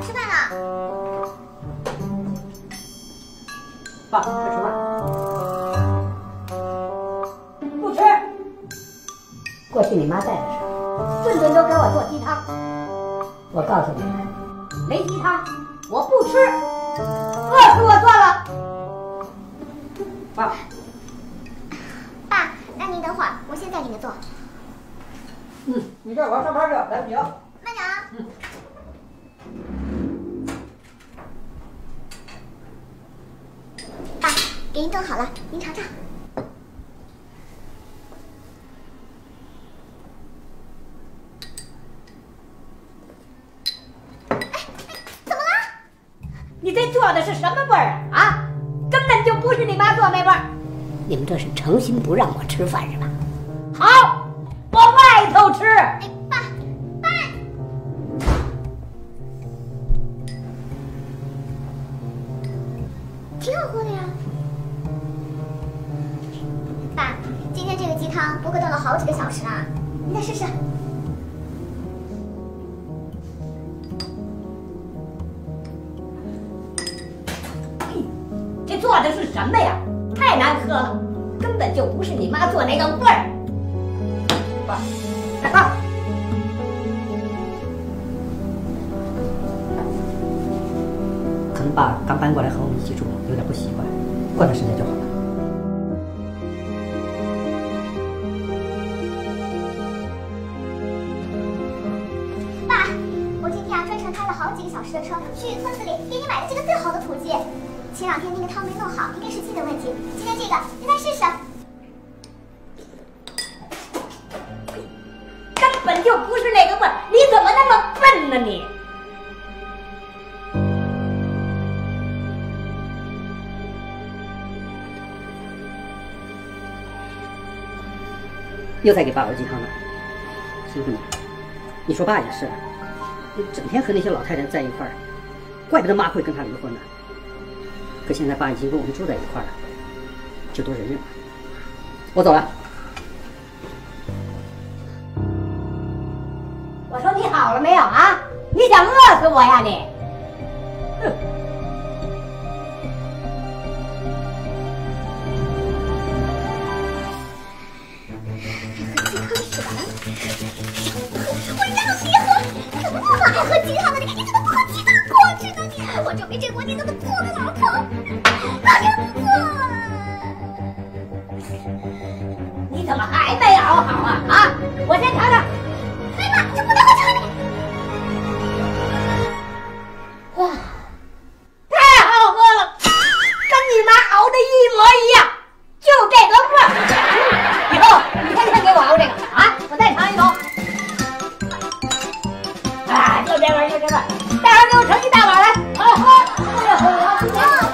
吃饭了。爸，快吃饭。不吃。过去你妈在的时候，顿顿都给我做鸡汤。我告诉你，没鸡汤我不吃，饿死我算了。爸，爸，那您等会儿，我现在里面坐。嗯，你这我要上班去了，来不及了。慢点啊。爸，给您炖好了，您尝尝。哎怎么了？你这做的是什么味儿啊？啊，根本就不是你妈做那味儿。你们这是诚心不让我吃饭是吧？好，我外头吃。哎，爸，爸，挺好喝的呀。汤我可炖了好几个小时啊，你再试试。这做的是什么呀？太难喝了，根本就不是你妈做那个味儿。爸，来爸。可能爸刚搬过来和我们一起住，有点不习惯，过段时间就好了。开了好几个小时的车，去村子里给你买的这个最好的土鸡。前两天那个汤没弄好，应该是鸡的问题。今天这个，您再试试。根本就不是那个味，你怎么那么笨呢你？又在给爸熬鸡汤了，辛苦你，你说爸也是，整天和那些老太太在一块儿，怪不得妈会跟他离婚呢。可现在爸已经跟我们住在一块儿了，就多忍忍吧。我走了。我说你好了没有啊？你想饿死我呀你？哼！你怎么不喝鸡汤锅吃呢？你，我就没见过你怎么做的老头，老汤不做。你怎么还没熬好啊？啊！我先尝尝。哎妈，这不能喝茶呢。哇，这味儿，就这味儿。待会儿给我盛一大碗来，好好喝。哎呀，好喝。